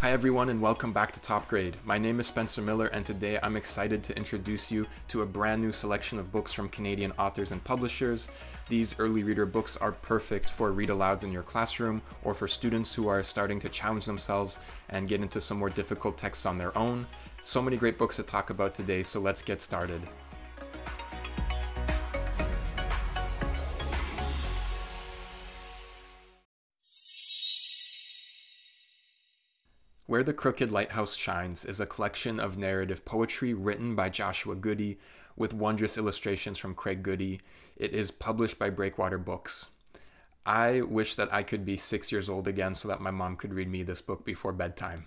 Hi everyone and welcome back to Top Grade. My name is Spencer Miller and today I'm excited to introduce you to a brand new selection of books from Canadian authors and publishers. These early reader books are perfect for read alouds in your classroom or for students who are starting to challenge themselves and get into some more difficult texts on their own. So many great books to talk about today, so let's get started. Where the Crooked Lighthouse Shines is a collection of narrative poetry written by Joshua Goudie with wondrous illustrations from Craig Goudie. It is published by Breakwater Books. I wish that I could be six years old again so that my mom could read me this book before bedtime.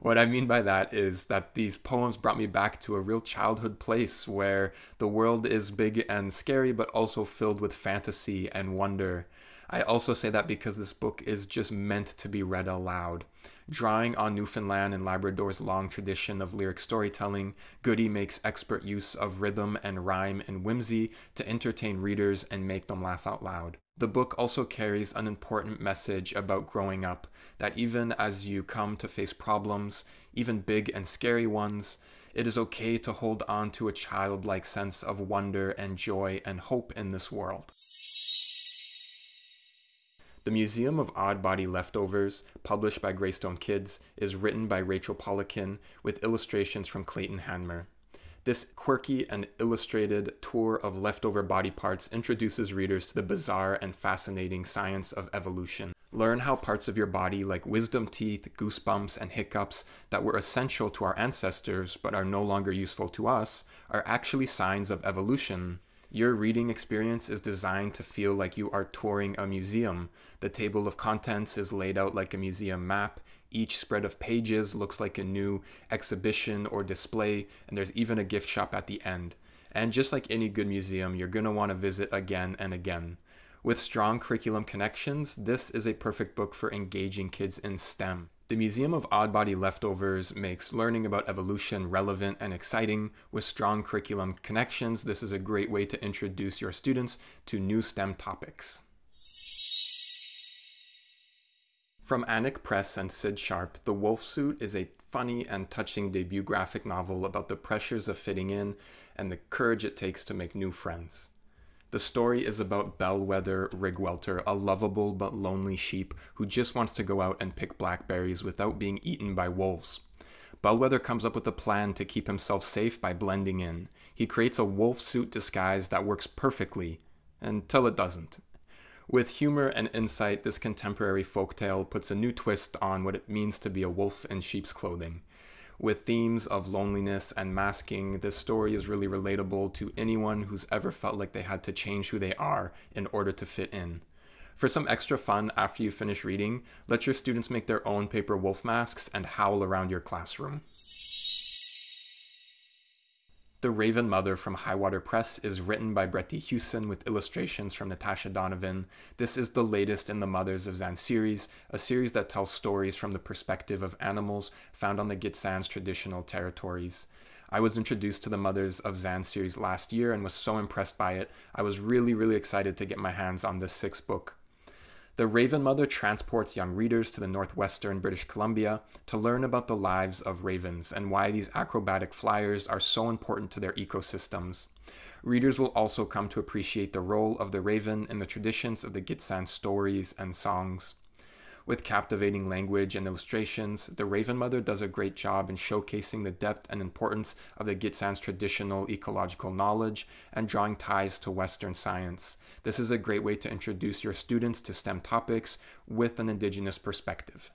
What I mean by that is that these poems brought me back to a real childhood place where the world is big and scary, but also filled with fantasy and wonder. I also say that because this book is just meant to be read aloud. Drawing on Newfoundland and Labrador's long tradition of lyric storytelling, Goudie makes expert use of rhythm and rhyme and whimsy to entertain readers and make them laugh out loud. The book also carries an important message about growing up that even as you come to face problems, even big and scary ones, it is okay to hold on to a childlike sense of wonder and joy and hope in this world. The Museum of Odd Body Leftovers, published by Greystone Kids, is written by Rachel Poliquin with illustrations from Clayton Hanmer. This quirky and illustrated tour of leftover body parts introduces readers to the bizarre and fascinating science of evolution. Learn how parts of your body, like wisdom teeth, goosebumps, and hiccups, that were essential to our ancestors but are no longer useful to us, are actually signs of evolution. Your reading experience is designed to feel like you are touring a museum. The table of contents is laid out like a museum map. Each spread of pages looks like a new exhibition or display, and there's even a gift shop at the end. And just like any good museum, you're going to want to visit again and again. With strong curriculum connections, this is a perfect book for engaging kids in STEM. The Museum of Odd Body Leftovers makes learning about evolution relevant and exciting. With strong curriculum connections, this is a great way to introduce your students to new STEM topics. From Annick Press and Sid Sharp, The Wolf Suit is a funny and touching debut graphic novel about the pressures of fitting in and the courage it takes to make new friends. The story is about Bellwether Rigwelter, a lovable but lonely sheep who just wants to go out and pick blackberries without being eaten by wolves. Bellwether comes up with a plan to keep himself safe by blending in. He creates a wolf suit disguise that works perfectly, until it doesn't. With humor and insight, this contemporary folktale puts a new twist on what it means to be a wolf in sheep's clothing. With themes of loneliness and masking, this story is really relatable to anyone who's ever felt like they had to change who they are in order to fit in. For some extra fun after you finish reading, let your students make their own paper wolf masks and howl around your classroom. The Raven Mother from Highwater Press is written by Brett D. Huson with illustrations from Natasha Donovan. This is the latest in the Mothers of Xsan series, a series that tells stories from the perspective of animals found on the Gitxsan's traditional territories. I was introduced to the Mothers of Xsan series last year and was so impressed by it. I was really, really excited to get my hands on this sixth book. The Raven Mother transports young readers to the northwestern British Columbia to learn about the lives of ravens and why these acrobatic flyers are so important to their ecosystems. Readers will also come to appreciate the role of the raven in the traditions of the Gitxsan stories and songs. With captivating language and illustrations, the Raven Mother does a great job in showcasing the depth and importance of the Gitxsan's traditional ecological knowledge and drawing ties to Western science. This is a great way to introduce your students to STEM topics with an Indigenous perspective.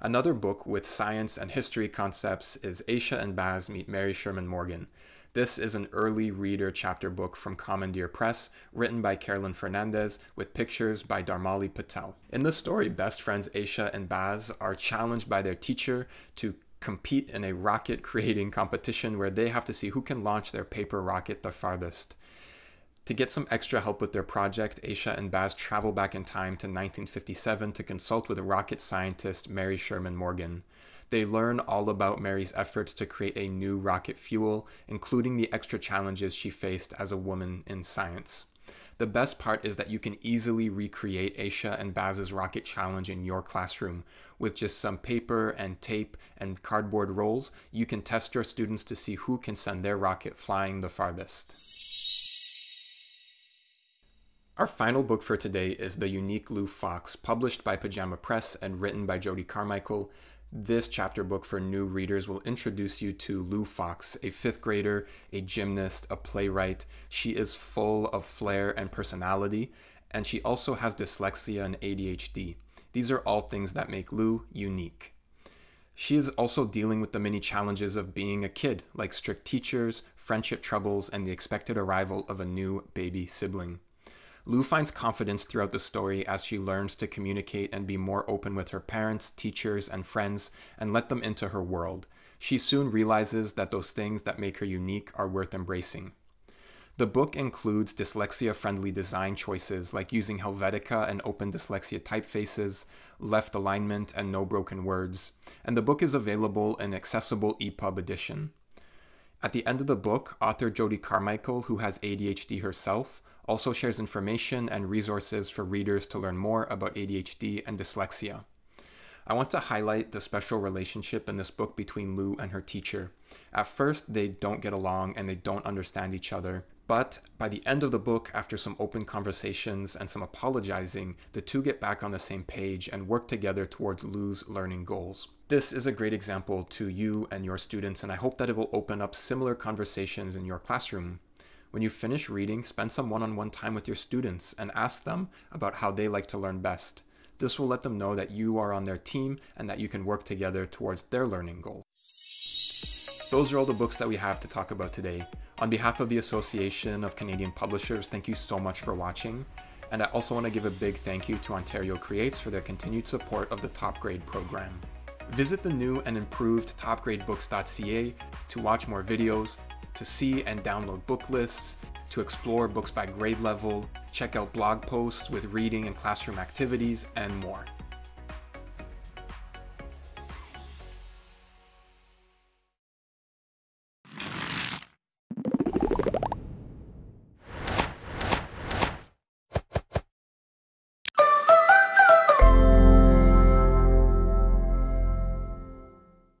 Another book with science and history concepts is Asha and Baz Meet Mary Sherman Morgan. This is an early reader chapter book from CommonDeer Press, written by Carolyn Fernandez, with pictures by Dharmali Patel. In the story, best friends Asha and Baz are challenged by their teacher to compete in a rocket creating competition where they have to see who can launch their paper rocket the farthest. To get some extra help with their project, Asha and Baz travel back in time to 1957 to consult with rocket scientist Mary Sherman Morgan. They learn all about Mary's efforts to create a new rocket fuel, including the extra challenges she faced as a woman in science. The best part is that you can easily recreate Asha and Baz's rocket challenge in your classroom. With just some paper and tape and cardboard rolls, you can test your students to see who can send their rocket flying the farthest. Our final book for today is The Unique Lou Fox, published by Pajama Press and written by Jodi Carmichael. This chapter book for new readers will introduce you to Lou Fox, a fifth grader, a gymnast, a playwright. She is full of flair and personality, and she also has dyslexia and ADHD. These are all things that make Lou unique. She is also dealing with the many challenges of being a kid, like strict teachers, friendship troubles, and the expected arrival of a new baby sibling. Lou finds confidence throughout the story as she learns to communicate and be more open with her parents, teachers, and friends and let them into her world. She soon realizes that those things that make her unique are worth embracing. The book includes dyslexia friendly design choices like using Helvetica and OpenDyslexic typefaces, left alignment, and no broken words, and the book is available in accessible EPUB edition. At the end of the book, author Jodi Carmichael, who has ADHD herself, also shares information and resources for readers to learn more about ADHD and dyslexia. I want to highlight the special relationship in this book between Lou and her teacher. At first, they don't get along and they don't understand each other, but by the end of the book, after some open conversations and some apologizing, the two get back on the same page and work together towards Lou's learning goals. This is a great example to you and your students, and I hope that it will open up similar conversations in your classroom. When you finish reading, spend some one on one time with your students and ask them about how they like to learn best. This will let them know that you are on their team and that you can work together towards their learning goal. Those are all the books that we have to talk about today. On behalf of the Association of Canadian Publishers, thank you so much for watching. And I also want to give a big thank you to Ontario Creates for their continued support of the Top Grade program. Visit the new and improved topgradebooks.ca to watch more videos, to see and download book lists, to explore books by grade level, check out blog posts with reading and classroom activities, and more.